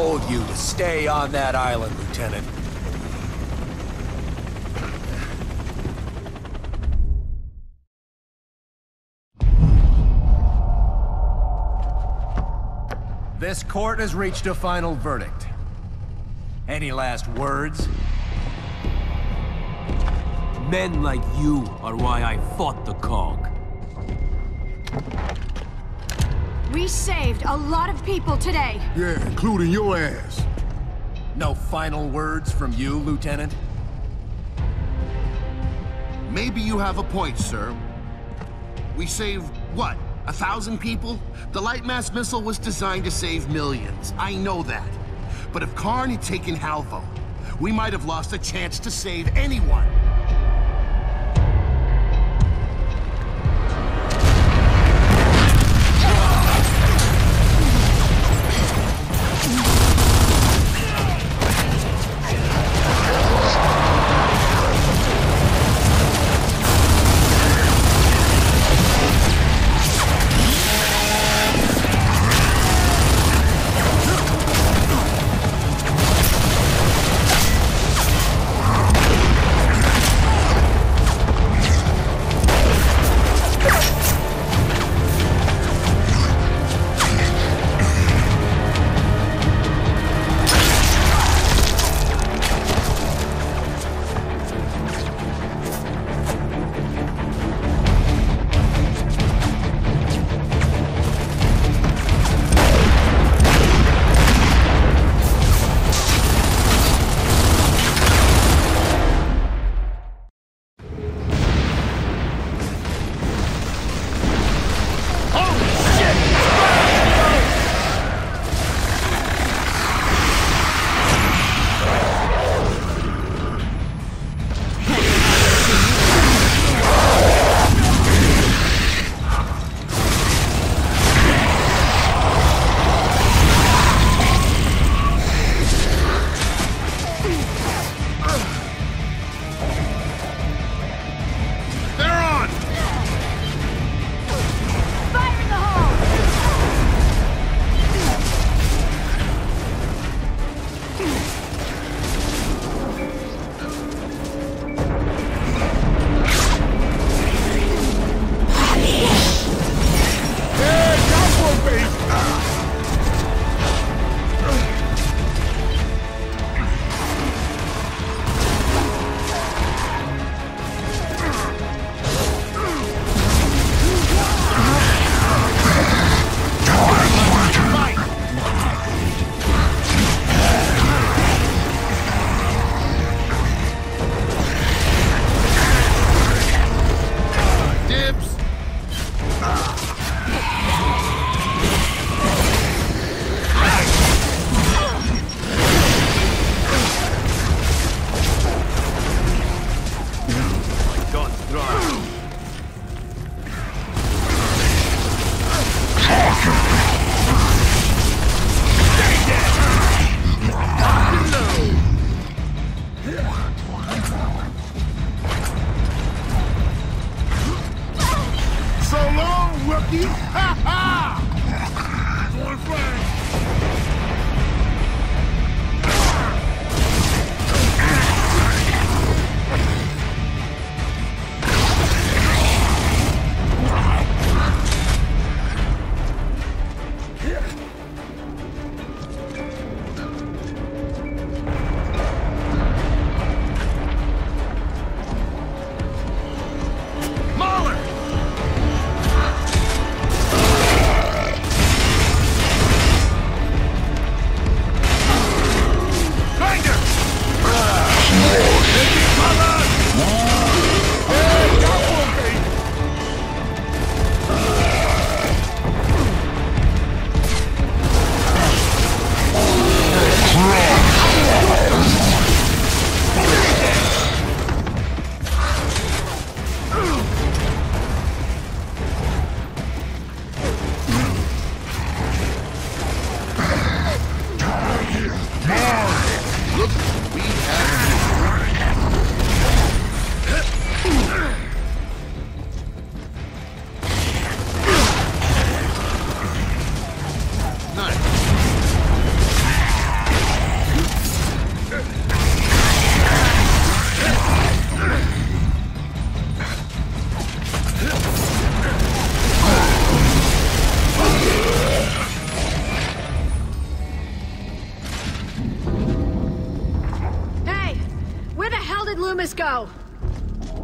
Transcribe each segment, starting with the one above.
Told you to stay on that island, Lieutenant. This court has reached a final verdict. Any last words? Men like you are why I fought the Cog. We saved a lot of people today. Yeah, including your ass. No final words from you, Lieutenant? Maybe you have a point, sir. We saved, what, a thousand people? The Lightmass missile was designed to save millions. I know that. But if Karn had taken Halvo, we might have lost a chance to save anyone. Ah! Ha ha!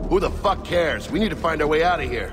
Who the fuck cares? We need to find our way out of here.